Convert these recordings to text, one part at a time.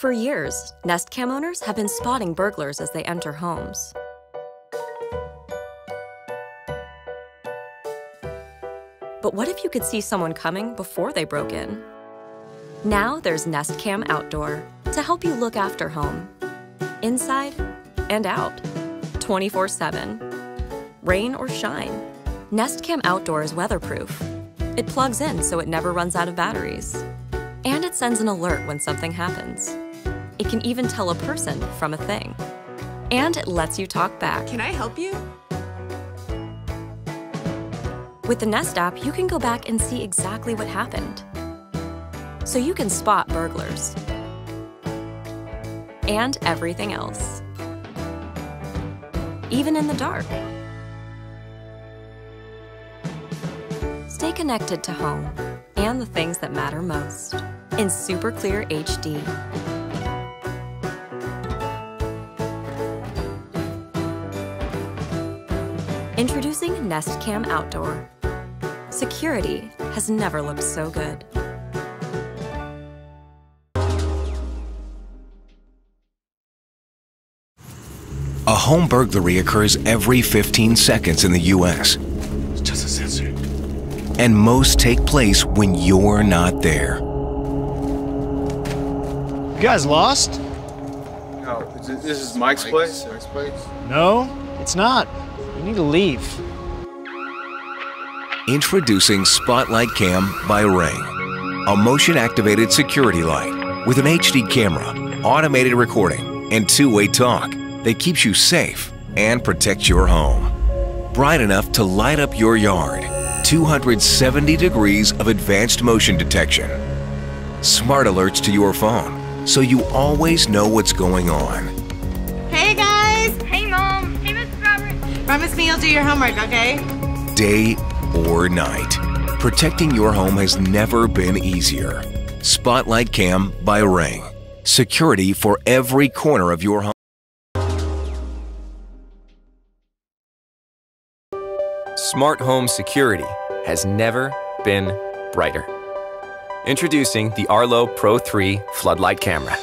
For years, Nest Cam owners have been spotting burglars as they enter homes. But what if you could see someone coming before they broke in? Now there's Nest Cam Outdoor to help you look after home, inside and out, 24 7. Rain or shine, Nest Cam Outdoor is weatherproof. It plugs in so it never runs out of batteries. And it sends an alert when something happens. It can even tell a person from a thing. And it lets you talk back. Can I help you? With the Nest app, you can go back and see exactly what happened. So you can spot burglars and everything else, even in the dark. Stay connected to home and the things that matter most in super clear HD. Introducing Nest Cam Outdoor. Security has never looked so good. A home burglary occurs every 15 seconds in the U.S. It's just a sensor. And most take place when you're not there. You guys lost? No, this is Mike's place? Mike's place? No, it's not. You need to leave. Introducing Spotlight Cam by Ring, a motion activated security light with an HD camera, automated recording, and two way talk that keeps you safe and protects your home. Bright enough to light up your yard, 270 degrees of advanced motion detection, smart alerts to your phone so you always know what's going on. Promise me you'll do your homework, okay? day or night. Protecting your home has never been easier. Spotlight Cam by Ring. Security for every corner of your home. Smart home security has never been brighter. Introducing the Arlo Pro 3 Floodlight Camera.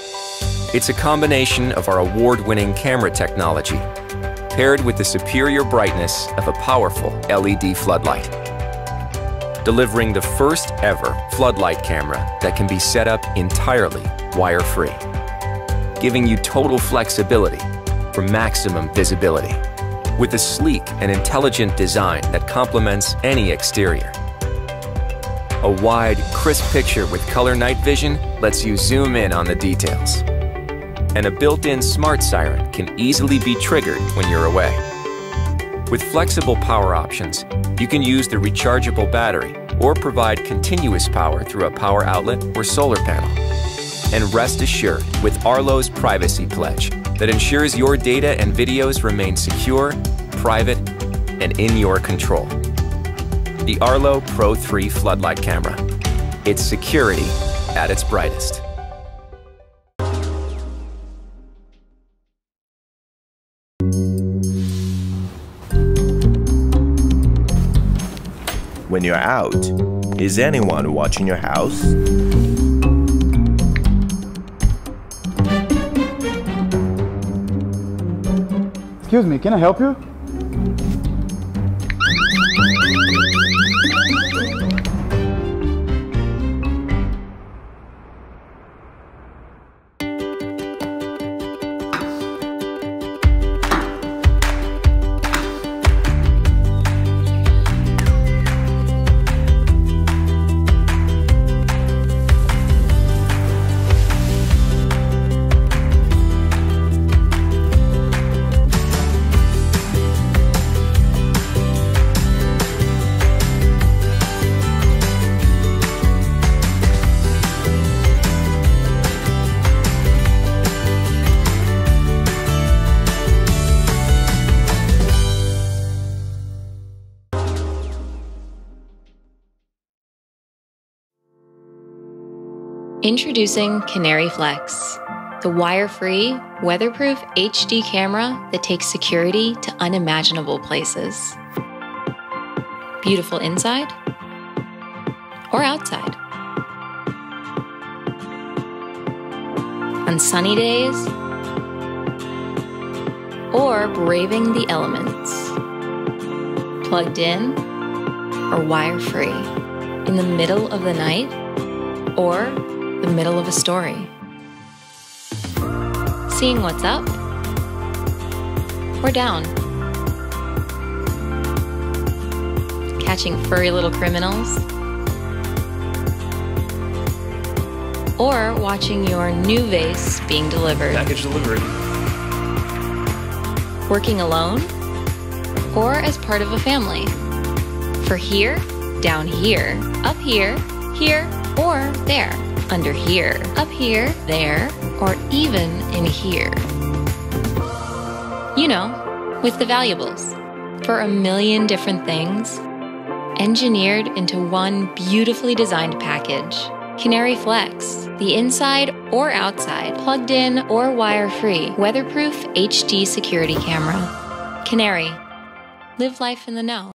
It's a combination of our award winning camera technology paired with the superior brightness of a powerful LED floodlight. Delivering the first ever floodlight camera that can be set up entirely wire free, giving you total flexibility for maximum visibility with a sleek and intelligent design that complements any exterior. A wide, crisp picture with color night vision lets you zoom in on the details. And a built-in smart siren can easily be triggered when you're away. With flexible power options, you can use the rechargeable battery or provide continuous power through a power outlet or solar panel. And rest assured with Arlo's Privacy Pledge that ensures your data and videos remain secure, private, and in your control. The Arlo Pro 3 Floodlight Camera. It's security at its brightest. When you're out, is anyone watching your house? Excuse me, can I help you? Introducing Canary Flex, the wire free, weatherproof HD camera that takes security to unimaginable places. Beautiful inside or outside. on sunny days, or braving the elements. Plugged in or wire free, in the middle of the night or the middle of a story. Seeing what's up or down. Catching furry little criminals or watching your new vase being delivered. Package delivery. Working alone or as part of a family. For here, down here, up here, here, or there. Under here, up here, there, or even in here. You know, with the valuables. For a million different things, engineered into one beautifully designed package. Canary Flex, the inside or outside, plugged in or wire free, weatherproof HD security camera. Canary, live life in the know.